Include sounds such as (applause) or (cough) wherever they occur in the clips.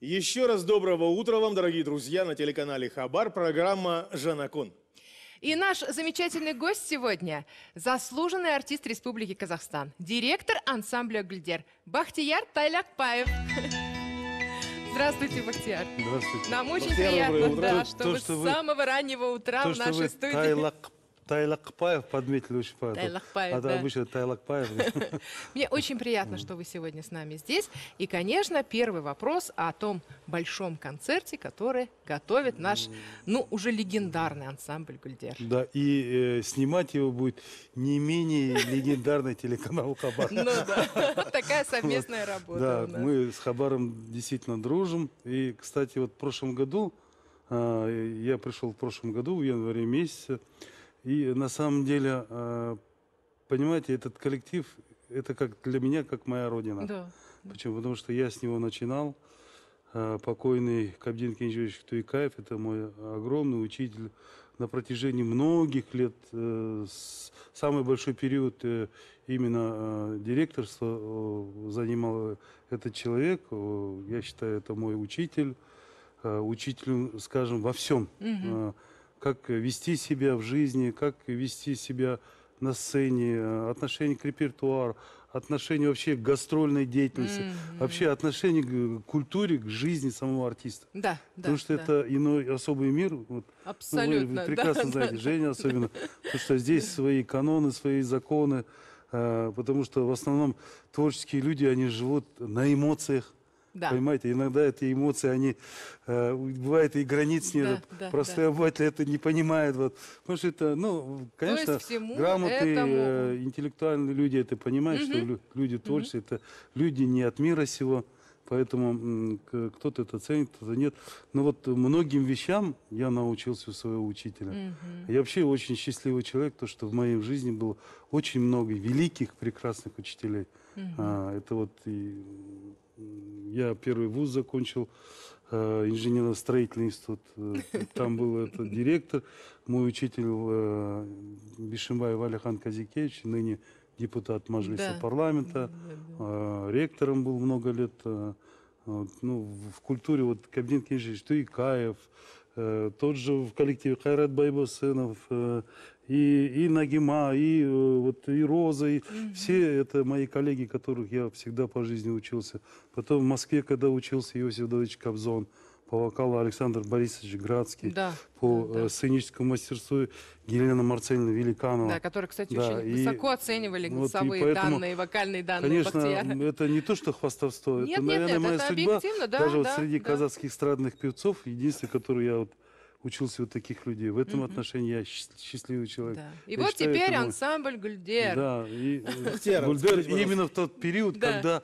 Еще раз доброго утра вам, дорогие друзья, на телеканале Хабар, программа «Жанакон». И наш замечательный гость сегодня – заслуженный артист Республики Казахстан, директор ансамбля «Гульдер» Бахтияр Тайлакпаев. (laughs) Здравствуйте, Бахтияр. Здравствуйте. Нам очень Бахтияр, приятно, да, То, что вы что с вы- самого раннего утра То, в что нашей вы студии. Тайлак, Тайлакпаев подметили очень правильно. Тайлакпаев, А то да. обычно Тайлакпаев. (laughs) Мне очень приятно, что вы сегодня с нами здесь. И, конечно, первый вопрос о том большом концерте, который готовит наш, ну, уже легендарный ансамбль «Гульдер». Да, и э, снимать его будет не менее легендарный телеканал Хабар. Ну да, (laughs) такая совместная работа Да, мы с Хабаром действительно дружим. И, кстати, вот в прошлом году, а, я пришел в прошлом году, в январе месяце, и на самом деле, а, понимаете, этот коллектив, это как для меня, как моя родина. Да. Почему? Потому что я с него начинал. А, Покойный Кабдин Кенжевич Туикаев, это мой огромный учитель на протяжении многих лет. э, с- Самый большой период э, именно э, директорства э, занимал этот человек. Э, Я считаю, это мой учитель. Э, Учитель, скажем, во всем. Э, Как вести себя в жизни, как вести себя на сцене, отношение к репертуару, отношение вообще к гастрольной деятельности, вообще отношение к культуре, к жизни самого артиста. Да, да. Потому что да. это иной особый мир. Вот, ну, вы- Абсолютно, вы прекрасно да, знаете, да, Женя особенно. Потому что здесь свои каноны, свои законы. э, Потому что в основном творческие люди, они живут на эмоциях. Да. Понимаете, иногда эти эмоции, они, э, бывает и границ нет. Да, да, Простой обыватель это не понимает. Вот. Потому что это, ну, конечно, грамотные, этому- э, интеллектуальные люди это понимают, что лю- люди творческие, это люди не от мира сего. Поэтому кто-то это ценит, кто-то нет. Но вот многим вещам я научился у своего учителя. Я вообще очень счастливый человек, то что в моей жизни было очень много великих, прекрасных учителей. А, это вот и, я первый вуз закончил, э, инженерно-строительный институт. Э, Там был этот директор, мой учитель э, Бишимбаев Алихан Казикевич, ныне депутат Мажилиса Да. парламента, ректором был много лет. ну, в- культуре вот Кабдин Кенжевич Туикаев, тот же в коллективе Хайрат Байбосынов, э, и, и Нагима, и, э, вот, и Роза, и все это мои коллеги, которых я всегда по жизни учился. Потом в Москве, когда учился Иосиф Давыдович Кобзон, по вокалу Александр Борисович Градский, Да, по да, да. э, сценическому мастерству Елена Марцельевна Великанова. Да, которые, кстати, Да, очень и высоко оценивали вот голосовые поэтому, данные, вокальные данные Конечно, Бахтияра. это не то, что хвастовство, Нет, это, нет, наверное, нет, моя это судьба. да, Даже да, вот среди да. казахских эстрадных певцов, единственный, который я вот учился у таких людей. В этом отношении я счаст- счастливый человек. Да. И Я вот считаю, теперь это мой- ансамбль Гульдер. Да, и э, Гульдер именно в тот период, Да. когда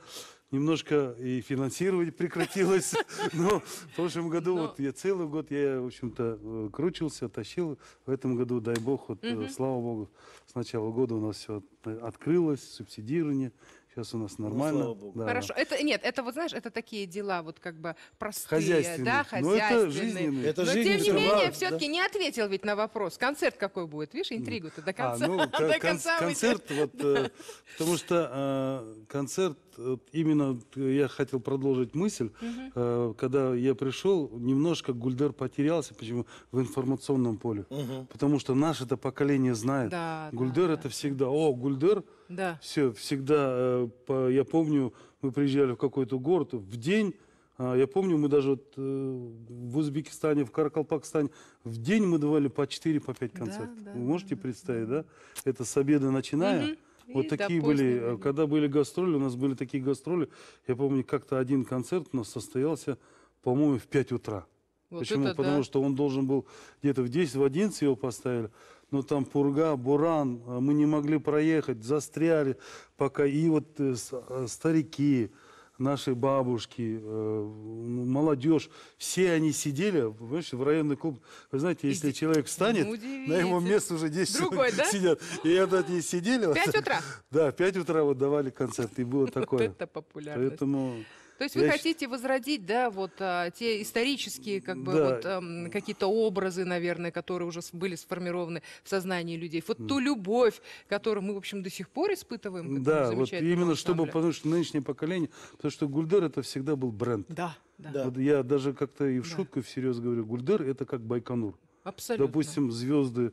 немножко и финансирование прекратилось. (laughs) Но в прошлом году, Но- вот я целый год, я, в общем-то, э, кручился, тащил. В этом году, дай бог, вот, э, слава богу, с начала года у нас все открылось, субсидирование. Сейчас у нас нормально. слава богу. Да. Хорошо. Это нет, это вот знаешь, это такие дела вот как бы простые, Хозяйственные. да, Но это хозяйственные. жизненные. Это Но жизнь тем не менее, равно, все-таки не ответил ведь на вопрос. Концерт какой будет? Видишь, интригу-то до А, конца. ну, (laughs) до кон- кон- конца концерт, вот, э, (laughs) потому что э, концерт, вот именно я хотел продолжить мысль, э, когда я пришел, немножко Гульдер потерялся, почему в информационном поле, потому что наше это поколение знает, Да, да, Гульдер да. это всегда, о, Гульдер, Да. все, всегда, э, я помню, мы приезжали в какой-то город, в день, а, я помню, мы даже вот, э, в Узбекистане, в Каракалпакстане, в день мы давали по 4, по 5 концертов. да, Вы можете представить, да? Это с обеда начиная. Мгм. Вот И такие были, э, времени. когда были гастроли, у нас были такие гастроли, я помню, как-то один концерт у нас состоялся, по-моему, в 5 утра. Вот Почему? Потому да. что он должен был где-то в 10, в 11 его поставили. Но там пурга, буран, а мы не могли проехать, застряли пока. И вот э, э, старики, наши бабушки, э, ну, молодежь, все они сидели, понимаешь, в районный клуб. Вы знаете, если И- человек встанет, Ну, на его место уже 10 Другой, человек да? сидят. И вот они сидели. вот Пять так. утра? (laughs) Да, в 5 утра вот давали концерт, и было такое. это популярность. Поэтому То есть вы Я хотите возродить, да, вот а, те исторические, как бы, Да. вот ам, какие-то образы, наверное, которые уже были сформированы в сознании людей. Вот ту любовь, которую мы, в общем, до сих пор испытываем. Да, вот именно чтобы, ансамблю. потому что нынешнее поколение, потому что Гульдер это всегда был бренд. Да, да, Да. Вот я даже как-то и в Да. шутку, и всерьез говорю, Гульдер это как Байконур. абсолютно. Допустим, звезды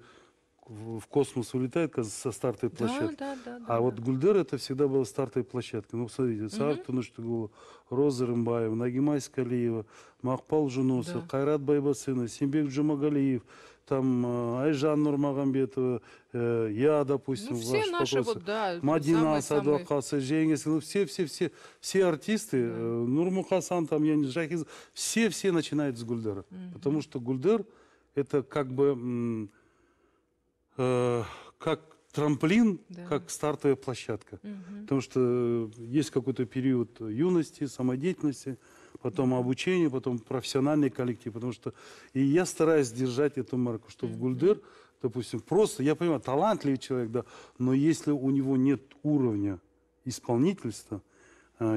в космос улетают как со стартовой да, площадки. да, да, да, А вот да. Гульдер это всегда была стартовая площадка. Ну, смотрите, Саар Тунуштугулова, Роза Рымбаева, Нагимай Скалиева, Махпал Жунусов, Да. Кайрат Байбасынов, Симбек Джумагалиев, там э, Айжан Нурмагомбетова, э, я, допустим, Ну, все ваш наши вот, да, Мадина Садвакаса, Жеңес, ну все, все, все, все артисты, э, Нурмухасан, там, я не Шахиз, все, все начинают с Гульдера. Потому что Гульдер это как бы э, как трамплин, Да. как стартовая площадка. Мгм. Потому что э, есть какой-то период юности, самодеятельности, потом обучение, потом профессиональный коллектив. Потому что и я стараюсь держать эту марку, что в Гульдер, допустим, просто, я понимаю, талантливый человек, да, но если у него нет уровня исполнительства,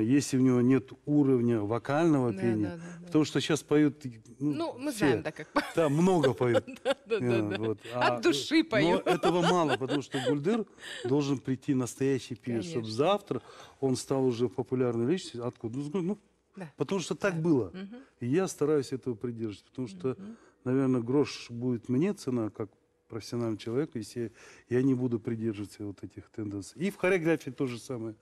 если у него нет уровня вокального Да, пения, да, да, потому что сейчас поют... Ну, мы все. знаем, да, как Да, много (laughs) поют. Э, вот. От души поют. Но этого (laughs) мало, потому что Гульдер должен прийти настоящий певец, чтобы завтра он стал уже популярной личностью. Откуда? Ну, Ну, потому что так было. И я стараюсь этого придерживаться, потому что, наверное, грош будет мне цена, как профессионального человека, если я не буду придерживаться вот этих тенденций. И в хореографии то же самое.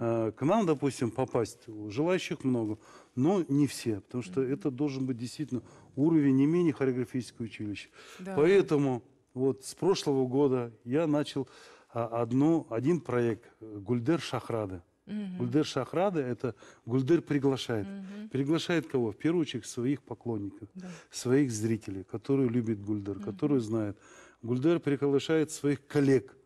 А, К нам, допустим, попасть, желающих много, но не все, потому что это должен быть действительно уровень не менее хореографического училища. Да. Поэтому вот с прошлого года я начал а, одну, один проект Гульдер Шахрада. Мгм. Гульдер Шахрада это Гульдер приглашает. Мгм. Приглашает кого? В первую очередь своих поклонников, Да. своих зрителей, которые любят Гульдер, которые знают. Гульдер приглашает своих коллег.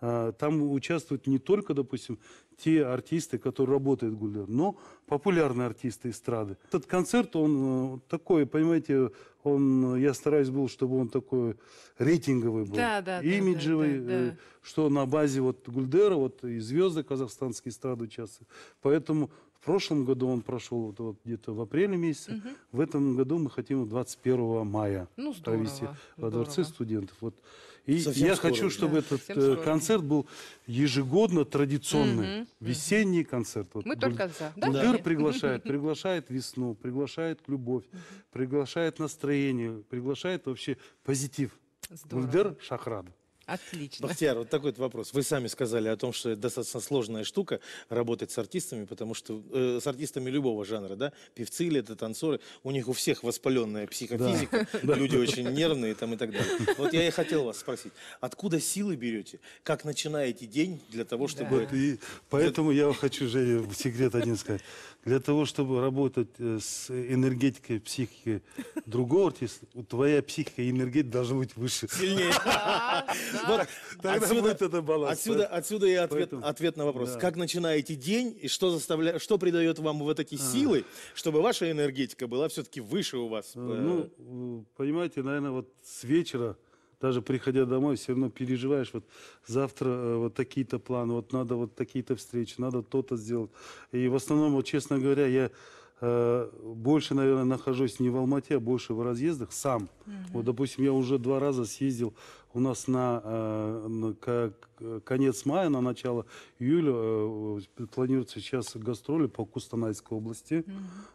А, Там участвуют не только, допустим, те артисты, которые работают в Гульдер, но популярные артисты эстрады. Этот концерт, он э, такой, понимаете, он, я стараюсь был, чтобы он такой рейтинговый был, Да, да, да, имиджевый, да, да, э, да. что на базе вот Гульдера, вот и звезды казахстанские эстрады участвуют. Поэтому в прошлом году он прошел вот, вот где-то в апреле месяце. В этом году мы хотим его 21 мая Ну, здорово, провести во Дворце здорово. студентов. Вот. И Совсем я скоро хочу, чтобы Да, этот совсем э, скоро. концерт был ежегодно традиционный, Мгм, весенний концерт. Вот Мы Гуль- только за. Да, Женя? приглашает, (laughs) приглашает весну, приглашает любовь, приглашает настроение, приглашает вообще позитив. Здорово. Гульдер Шахрад. Отлично. Бахтияр, вот такой вот вопрос. Вы сами сказали о том, что это достаточно сложная штука работать с артистами, потому что э, с артистами любого жанра, да, певцы или это танцоры, у них у всех воспаленная психофизика, (laughs) люди очень нервные там и так далее. Вот я и хотел вас спросить, откуда силы берете, как начинаете день для того, чтобы... Вот, и поэтому я хочу, Женя, секрет один сказать. Для того, чтобы работать э, с энергетикой, психикой (laughs) другого артиста, твоя психика и энергетика должны быть выше. Сильнее. (laughs) Вот тогда Отсюда- будет это баланс. Отсюда, отсюда и ответ, на вопрос. Как начинаете день и что, заставляет, что придает вам вот эти силы, чтобы ваша энергетика была все-таки выше у вас? Э, Э, Ну, понимаете, наверное, вот с вечера, даже приходя домой, все равно переживаешь, вот завтра э, вот такие-то планы, вот надо вот такие-то встречи, надо то-то сделать. И в основном, вот честно говоря, я э, больше, наверное, нахожусь не в Алмате, а больше в разъездах сам. Вот, допустим, я уже два раза съездил у нас на, э, на конец мая, на начало июля э, планируется сейчас гастроли по Кустанайской области,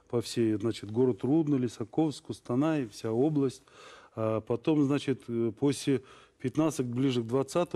по всей, значит, город Рудный, Лисаковск, Кустанай, вся область. А потом, значит, э, после 15 ближе к 20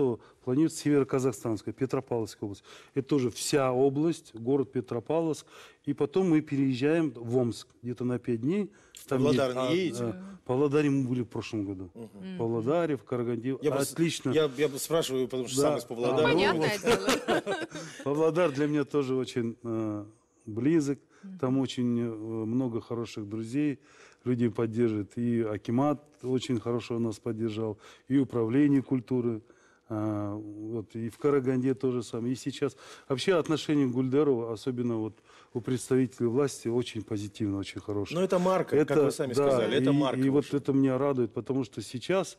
планируется Северо-Казахстанская, Петропавловская область. Это тоже вся область, город Петропавловск. И потом мы переезжаем в Омск где-то на 5 дней. Павлодар есть- не а, едете? а, Павлодаре мы были в прошлом году. В Павлодаре, в Караганде. Я Отлично. Я, я спрашиваю, потому что Да. сам из А, Павлодара. ну, Понятное дело. (laughs) Павлодар для меня тоже очень э, близок. Там очень э, много хороших друзей, людей поддерживают. И Акимат очень хорошо нас поддержал, и управление культуры. а, вот, и в Караганде тоже самое. И сейчас вообще отношение к Гульдеру, особенно вот у представителей власти, очень позитивно, очень хорошее. Но это марка, как вы сами да, сказали, это и, марка. И вот это меня радует, потому что сейчас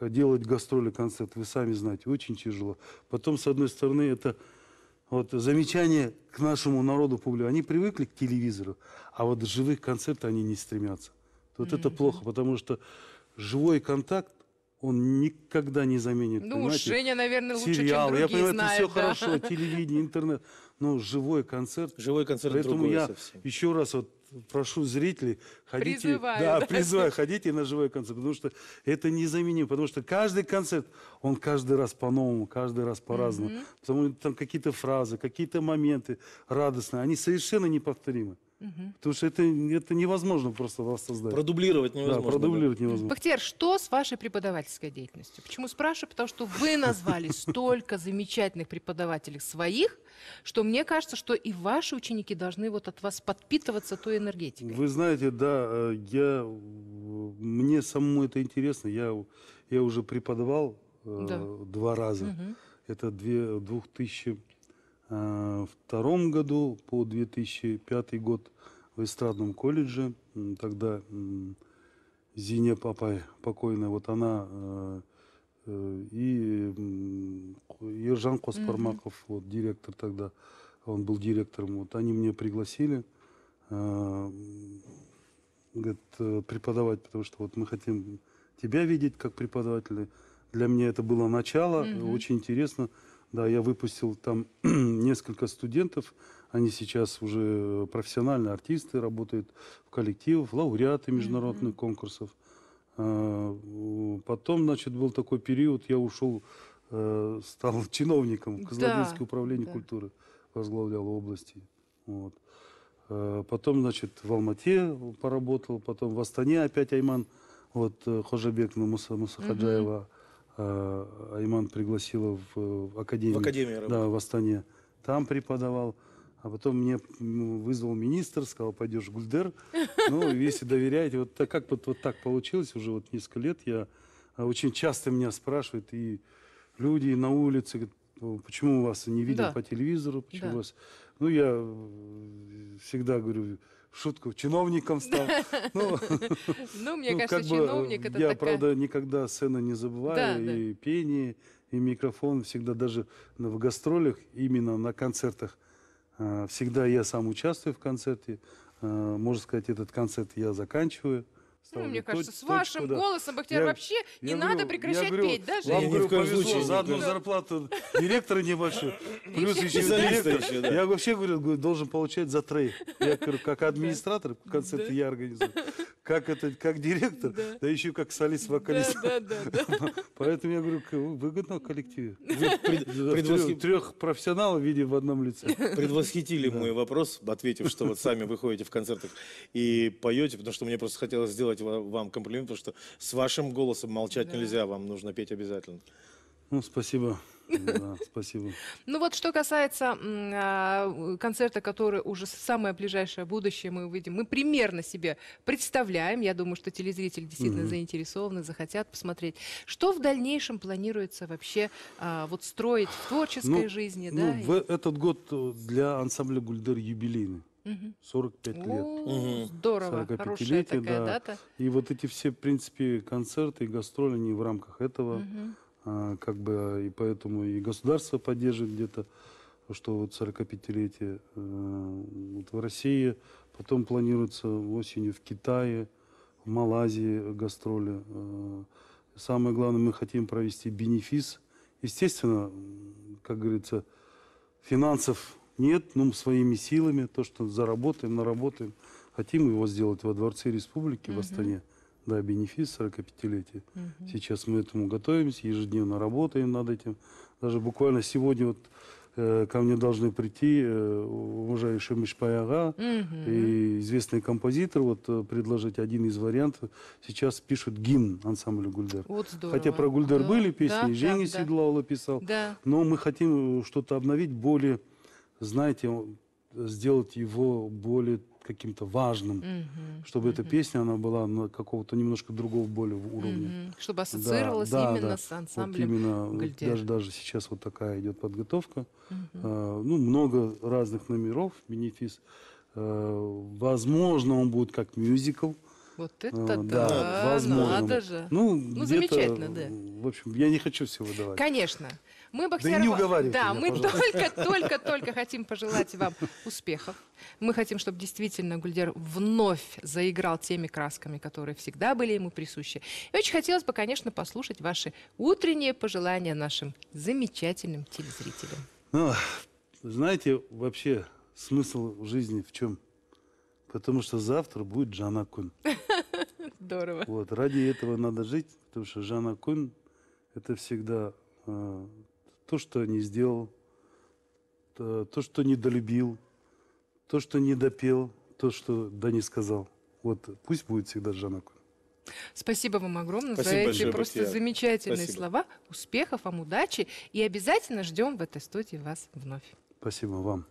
э, делать гастроли, концерт, вы сами знаете, очень тяжело. Потом, с одной стороны, это Вот замечания к нашему народу публику. Они привыкли к телевизору, а вот живых концертов они не стремятся. Вот это плохо, потому что живой контакт, он никогда не заменит. Ну, понимаете, Женя, наверное, лучше, сериал. чем Я другие понимаю, знает. это все да. хорошо, телевидение, интернет, но живой концерт. Живой концерт Поэтому я совсем. еще раз вот прошу зрителей, ходите, Призываю, да, да. призываю, ходите на живой концерт, потому что это незаменимо, потому что каждый концерт, он каждый раз по-новому, каждый раз по-разному, потому что там какие-то фразы, какие-то моменты радостные, они совершенно неповторимы, Угу. Потому что это, это невозможно просто воссоздать. Продублировать невозможно. Да, продублировать да. невозможно. Бахтер, что с вашей преподавательской деятельностью? Почему спрашиваю? Потому что вы назвали (laughs) столько замечательных преподавателей своих, что мне кажется, что и ваши ученики должны вот от вас подпитываться той энергетикой. Вы знаете, да, э, я, мне самому это интересно. Я, я уже преподавал э, да. два раза. Угу. Это две, 2000 Э, втором году по 2005 год в эстрадном колледже. Тогда Зине Папай покойная, вот она э, э, и Ержан Коспармаков, вот директор тогда, он был директором, вот они меня пригласили говорит, преподавать, потому что вот мы хотим тебя видеть как преподавателя. Для меня это было начало, угу. очень интересно. Да, я выпустил там (clears throat) несколько студентов, они сейчас уже профессиональные артисты, работают в коллективах, лауреаты международных конкурсов. А, Потом, значит, был такой период, я ушел, э, стал (laughs) чиновником Да, Козлодинское управление да. культуры, возглавлял области. Вот. Э, Потом, значит, в Алмате поработал, потом в Астане опять Айман, вот э, Хожабек Муса, Мусахаджаева, э, Айман пригласила в, в академию. В работал. Да, в Астане. Там преподавал. А потом мне вызвал министр, сказал, пойдешь в Гульдер. (laughs) Ну, если доверяете. Вот так, как вот, вот так получилось уже вот несколько лет. Я а, очень часто меня спрашивают, и люди на улице, говорят, «Ну, почему вас не видел Да. по телевизору, почему Да. вас... Ну, я э, всегда говорю, шутку, чиновником стал. (laughs) Ну, Ну, мне ну, кажется, чиновник это Я, правда, никогда сцену не забываю, и пение, и микрофон. Всегда даже в гастролях, именно на концертах, а, всегда я сам участвую в концерте. А, Можно сказать, этот концерт я заканчиваю. Ну, мне точ- кажется, с точку, вашим да. голосом, Бахтияр, Я- вообще не Я надо говорю- прекращать я говорю, петь, да, Вам, в говорю, повезло, случае за одну не- зарплату директора небольшой, (laughs) плюс еще директор. еще, да. Я вообще, говорю, должен получать за троих. Я (laughs) говорю, как администратор концерта я организую, как, это, как директор, Да. да еще как солист-вокалист. Да, да, да, да. (laughs) Поэтому я говорю, выгодно коллективе. предвосхи- Трех профессионалов видим в одном лице. Предвосхитили мой вопрос, ответив, что вот сами вы ходите в концертах и поете, потому что мне просто хотелось сделать ва- вам комплимент, потому что с вашим голосом молчать Да. нельзя, вам нужно петь обязательно. Ну, спасибо. Да, спасибо. (laughs) Ну вот что касается а, концерта, который уже самое ближайшее будущее мы увидим, мы примерно себе представляем, я думаю, что телезрители действительно Мгм. заинтересованы, захотят посмотреть. Что в дальнейшем планируется вообще а, вот строить в творческой Ну, жизни, Ну, да? и- в этот год э, для ансамбля Гульдер юбилейный. Мгм. 45 лет. Мгм. Здорово, 45-летие, хорошая такая да. дата. И вот эти все, в принципе, концерты и гастроли, они в рамках этого. А, как бы, и поэтому и государство поддерживает где-то, что вот 45-летие э, вот в России, потом планируется осенью в Китае, в Малайзии гастроли. Э, Самое главное, мы хотим провести бенефис. Естественно, как говорится, финансов нет, но своими силами, то, что заработаем, наработаем, хотим его сделать во Дворце Республики в Мгм. Астане. Да, бенефис 45-летия. Мгм. Сейчас мы этому готовимся, ежедневно работаем над этим. Даже буквально сегодня вот э, ко мне должны прийти э, уважаемый Мишпаяга Мгм. и известный композитор, вот э, предложить один из вариантов. Сейчас пишут гимн ансамбля Гульдер. Вот здорово. Хотя про Гульдер Да, были песни, да, Женя да. Седлаула писал. Да. Но мы хотим что-то обновить, более, знаете, сделать его более каким-то важным, Мгм. чтобы эта Мгм. песня, она была на какого-то немножко другого более уровня. Мгм. Чтобы ассоциировалась да, именно да. с Вот ансамблем. именно вот Гульдер. даже, даже сейчас вот такая идет подготовка. Мгм. А, ну, много разных номеров, бенефис. А, возможно, он будет как мюзикл. Вот А, это да, да, возможно. надо же. Ну, Ну, замечательно, да. В общем, я не хочу все выдавать. Конечно. Мы, Да и Бахтияр не Ва- уговаривайте Да, меня, мы пожалуйста. только, только, только хотим пожелать вам успехов. Мы хотим, чтобы действительно Гульдер вновь заиграл теми красками, которые всегда были ему присущи. И очень хотелось бы, конечно, послушать ваши утренние пожелания нашим замечательным телезрителям. Ну, знаете, вообще смысл жизни в чем? Потому что завтра будет Жанна Кун. (laughs) Здорово. Вот, ради этого надо жить, потому что Жанна Кун – это всегда э, то, что не сделал, то, то, что недолюбил, то, что не допел, то, что да не сказал. Вот пусть будет всегда Жанна Кун. Спасибо вам огромное за Спасибо эти большое, просто Бахтияр. замечательные Спасибо. слова. Успехов вам, удачи. И обязательно ждем в этой студии вас вновь. Спасибо вам.